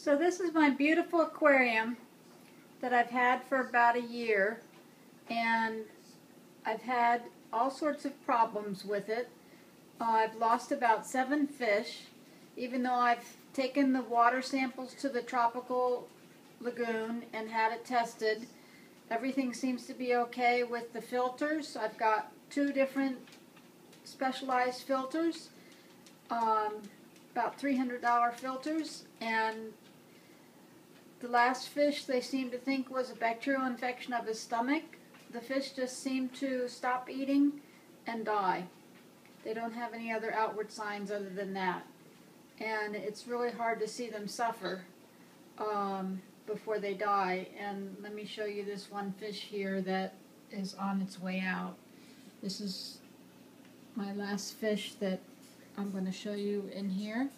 So this is my beautiful aquarium that I've had for about a year and I've had all sorts of problems with it. Uh, I've lost about seven fish even though I've taken the water samples to the tropical lagoon and had it tested. Everything seems to be okay with the filters. I've got two different specialized filters, um, about $300 filters, and the last fish they seemed to think was a bacterial infection of his stomach. The fish just seemed to stop eating and die. They don't have any other outward signs other than that. And it's really hard to see them suffer um, before they die. And let me show you this one fish here that is on its way out. This is my last fish that I'm going to show you in here.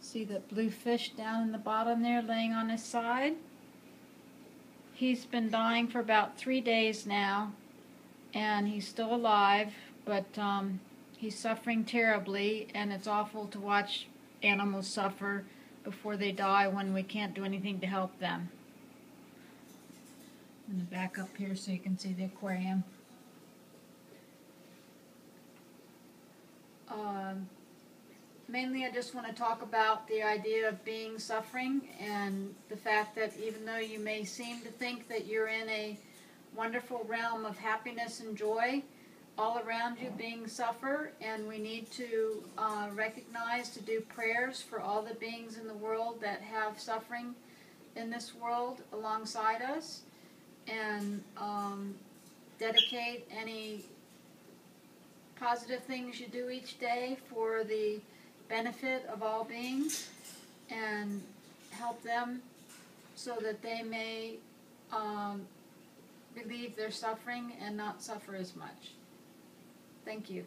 See that blue fish down in the bottom there laying on his side? He's been dying for about three days now and he's still alive but um, he's suffering terribly and it's awful to watch animals suffer before they die when we can't do anything to help them. I'm going to back up here so you can see the aquarium. Um, mainly I just want to talk about the idea of being suffering and the fact that even though you may seem to think that you're in a wonderful realm of happiness and joy, all around you beings suffer and we need to uh, recognize to do prayers for all the beings in the world that have suffering in this world alongside us and um, dedicate any positive things you do each day for the benefit of all beings and help them so that they may um, relieve their suffering and not suffer as much. Thank you.